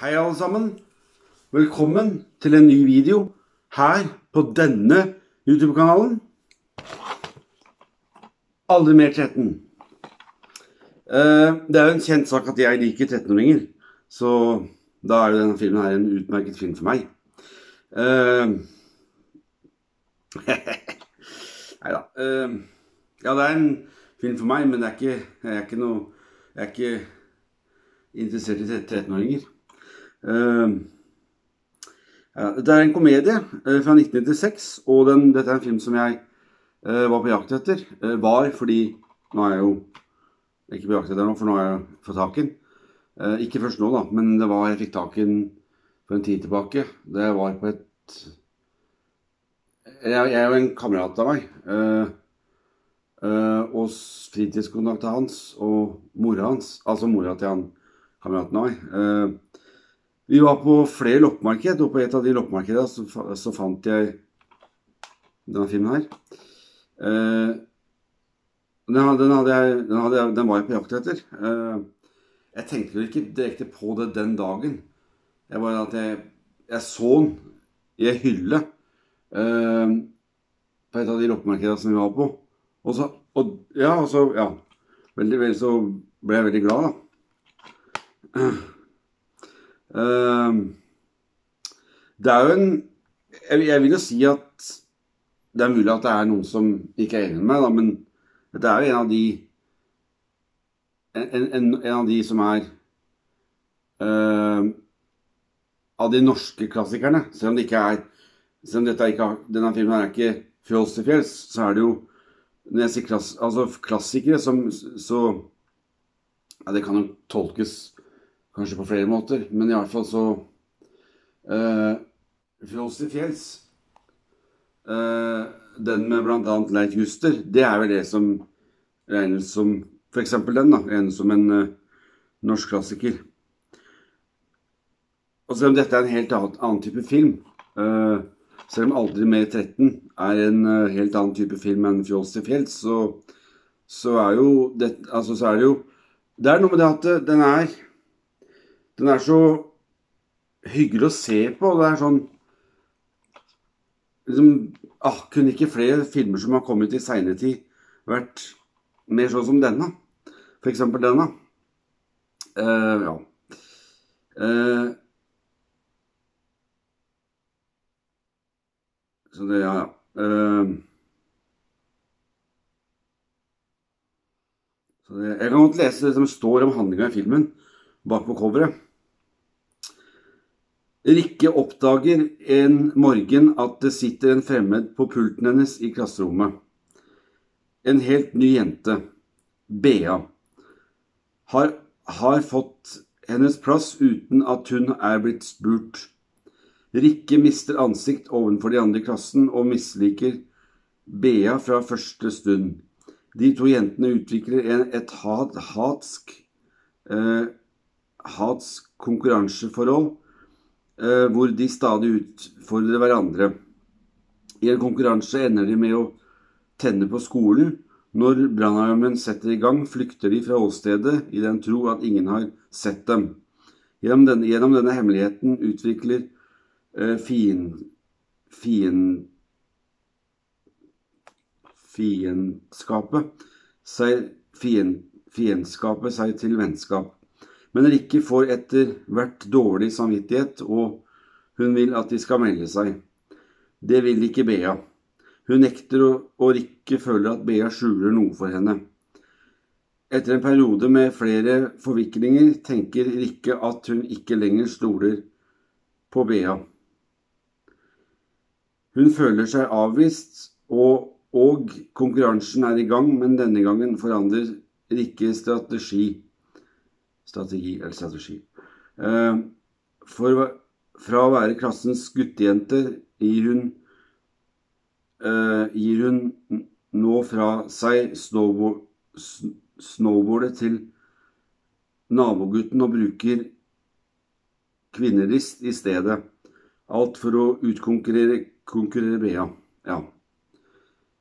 Hei alle sammen. Velkommen til en ny video her på denne YouTube-kanalen. Aldri mer 13. Eh, Det er jo en kjent sak at jeg liker 13-åringer, så da er jo denne filmen her en utmerket film for meg. Eh, Neida. Eh, Ja, det er en film for meg, men jeg er ikke Jeg er ikke interessert i 13-åringer. Ja, det er en komedie uh, fra 1996, og den, dette er en film som jeg uh, var på jakt etter. var fordi Nå er jeg jo ikke på jakt etter nå, for nå har jeg fått tak i den. ikke først nå, da, men det var, jeg fikk tak i den for en tid tilbake. Det var på et Jeg, jeg jo en kamerat av meg. og fritidskontakta hans og mora hans, altså mora til han kameraten av meg vi var på flere loppemarked, og på et av de loppemarkedene så, så, fant jeg denne filmen her. Eh, den, den, hadde jeg, den, hadde jeg, den, var jeg på jakt etter. Eh, jeg tenkte vel ikke direkte på det den dagen. Jeg bare at jeg, jeg så den i ei hylle eh, på et av de loppemarkedene som vi var på. Og så, og, ja, og så, ja. Veldig, veldig, så ble jeg veldig glad, da. Ehm, det er jo en Jeg vil jo si at det er mulig at det er noen som ikke er enig med meg, da, men dette er jo en av de en, en, en av de som er uh, Av de norske klassikerne. Selv om det ikke er selv om dette ikke, denne filmen er ikke fjols til fjells, så er det jo Når jeg sier klass, altså klassikere, som, så ja, Det kan jo tolkes Kanskje på flere måter, men i alle fall så eh, Fjols til fjells eh, Den med bl.a. Leif Juster, det er vel det som regnes som F.eks. den, da. Regnes som en eh, norsk klassiker. Og selv om dette er en helt annen, annen type film eh, Selv om 'Aldri mer 13' er en eh, helt annen type film enn 'Fjols til fjells', så, så, er jo det, altså, så er det jo Det er noe med det at den er den er så hyggelig å se på. Det er sånn liksom, ah, Kunne ikke flere filmer som har kommet i seinere tid, vært mer sånn som denne? Eksempel denne. Uh, ja. Uh, så det, ja. Uh, så det, jeg kan godt lese det som står om handlinga i filmen bak på coveret. Rikke oppdager en morgen at det sitter en fremmed på pulten hennes i klasserommet. En helt ny jente, Bea, har, har fått hennes plass uten at hun er blitt spurt. Rikke mister ansikt overfor de andre i klassen og misliker Bea fra første stund. De to jentene utvikler en, et hat, hatsk, eh, hatsk konkurranseforhold hvor de stadig utfordrer hverandre. I en konkurranse ender de med å tenne på skolen. Når brannalarmen setter i gang, flykter de fra åstedet i den tro at ingen har sett dem. Gjennom denne, gjennom denne hemmeligheten utvikler eh, fien, fien, fiendskapet seg, fien, fiendskapet seg til vennskap. Men Rikke får etter hvert dårlig samvittighet, og hun vil at de skal melde seg. Det vil ikke Bea. Hun nekter, og Rikke føler at Bea skjuler noe for henne. Etter en periode med flere forviklinger tenker Rikke at hun ikke lenger stoler på Bea. Hun føler seg avvist, og, og konkurransen er i gang, men denne gangen forandrer Rikke strategi strategi eller strategi. Eh, for, fra å være klassens guttejente gir hun, uh, gir hun nå fra seg snowboard, snowboardet til nabogutten og bruker kvinnerist i stedet. Alt for å utkonkurrere konkurrere Bea. Ja.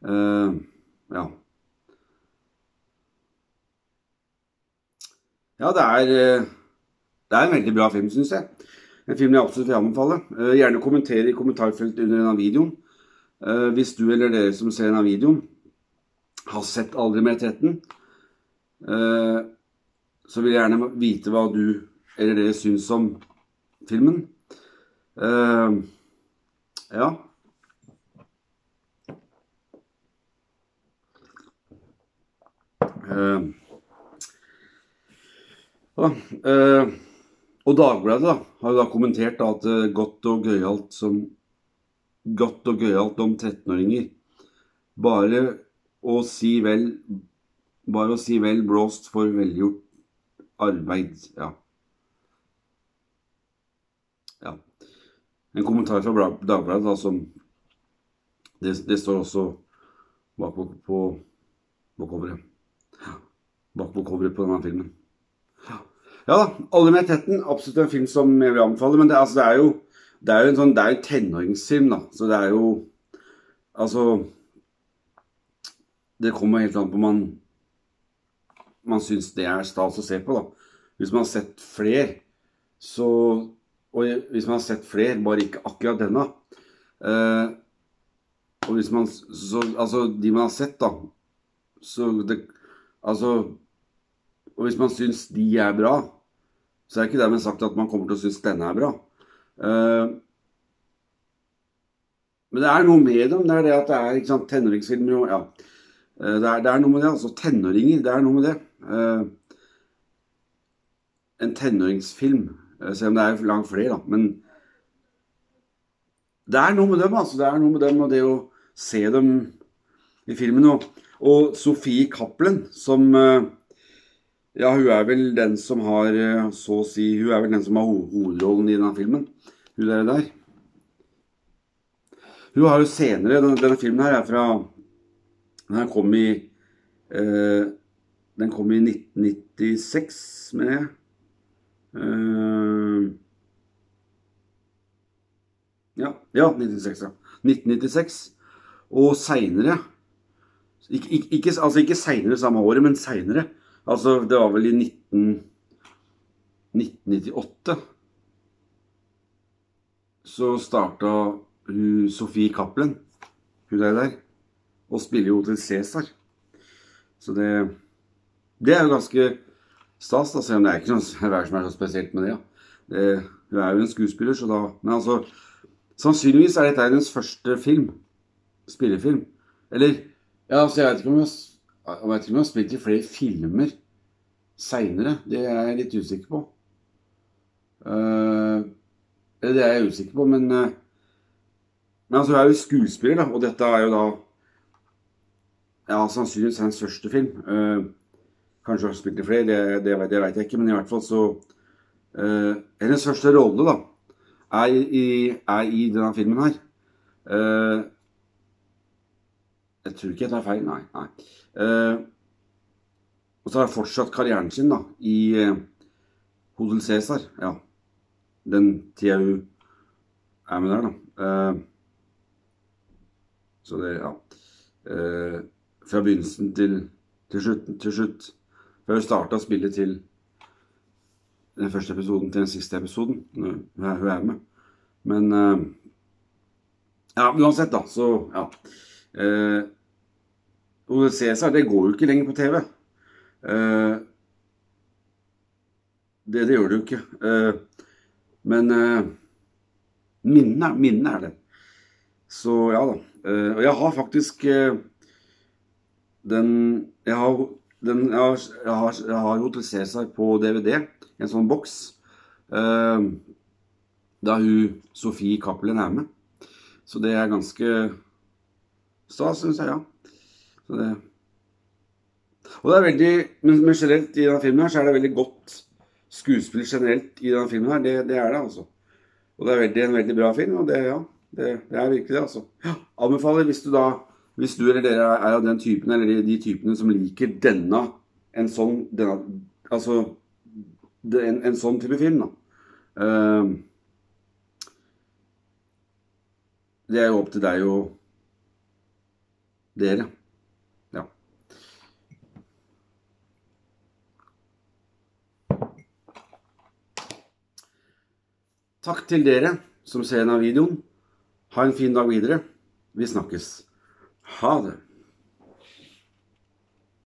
Uh, ja. Ja, det er, eh, det er en veldig bra film, syns jeg. En film jeg absolutt vil anbefale. Uh, gjerne kommenter i kommentarfeltet under denne videoen. Uh, hvis du eller dere som ser denne videoen, har sett 'Aldri mer 13', uh, så vil jeg gjerne vite hva du eller dere syns om filmen. ja. Uh, ja, eh, og Dagbladet da, har jo da kommentert da, at uh, godt og gøyalt som Godt og gøyalt om 13-åringer. Bare å si vel Bare å si vel blåst for velgjort arbeid. Ja. ja. En kommentar fra Dagbladet da, som det, det, står også bak på, på, på coveret bak på coveret på denne filmen. Ja da, 'Alle med tetten'. Absolutt en film som jeg vil anbefale. Men det, altså, det er jo det er jo en sånn, det er jo tenåringsfilm, da. Så det er jo Altså Det kommer helt an på man man syns det er stas å se på, da. Hvis man har sett flere, så Og hvis man har sett flere, bare ikke akkurat denne eh, Og hvis man så, Altså, de man har sett, da Så det Altså og hvis man syns de er bra, så er ikke dermed sagt at man kommer til å synes denne er bra. Uh, men det er noe med dem. Det er det at det er ikke sant, tenåringsfilmer og ja. Uh, det, er, det, er, noe med det. Altså tenåringer, det er noe med det. Uh, en tenåringsfilm, selv om det er langt flere, da. Men det er noe med dem, altså. Det er noe med dem og det å se dem i filmen. Og, og Sofie Cappelen, som ja, hun er vel den som har eh, Så å si Hun er vel den som har hovedrollen i denne filmen. Hun der. der. Hun har jo senere Denne, denne filmen her er fra Den kom i eh, Den kom i 1996, mener jeg. Eh, ja, ja, 1996. ja. 1996. Og seinere ikke, ikke, altså ikke seinere samme året, men seinere Altså, det var vel i 19, 1998 så starta hun Sofie Cappelen, hun der, der og spiller jo til Cæsar. Så det Det er jo ganske stas, da, selv om det er ikke noe som er så spesielt med det. Ja. Hun er jo en skuespiller, så da Men altså Sannsynligvis er dette hennes første film. Spillefilm. Eller Ja, altså, jeg vet ikke om hun jeg vet ikke om hun har spilt i flere filmer seinere. Det er jeg litt usikker på. Uh, det er jeg usikker på, men uh, Men altså, hun er jo skuespiller, da, og dette er jo da Ja, sannsynligvis hennes første film. Uh, kanskje hun har spilt i flere, det, det, det vet jeg ikke, men i hvert fall så Hennes første rolle, da, er i, er i denne filmen her. jeg tror ikke jeg tar feil. Nei. nei. Og så har jeg fortsatt karrieren sin da, i eh, Hodel Cæsar. Ja. Den tida hun er med der, da. Eh, så det, ja. Eh, fra begynnelsen til, til, slutt, til slutt. Fra hun starta å spille til den første episoden til den siste episoden. Hun hun er med. Men eh, Ja, uansett, da, så Ja. Eh, Hodel Cæsar, det går jo ikke lenger på TV. Eh, det, det gjør det jo ikke. Eh, men eh, minnene, minne er det. Så ja da. Og jeg har faktisk den Jeg har, den, jeg har, jeg har, jeg har Hotel Cæsar på DVD, en sånn boks. Da hun Sofie Cappelen er med. Så det er ganske stas, syns jeg, ja. Så det og det er veldig, men, generelt i denne filmen her så er det veldig godt skuespill generelt i denne filmen her. Det, det er det, altså. Og det er veldig, en veldig bra film, og det, ja, det, det er virkelig det, altså. Anbefaler hvis du da hvis du eller dere er av den typen, eller de, typene som liker denne en sånn denne, Altså en, en, sånn type film, da. Uh, det er jo opp til deg og dere. Takk til dere som ser denne videoen. Ha en fin dag videre. Vi snakkes. Ha det.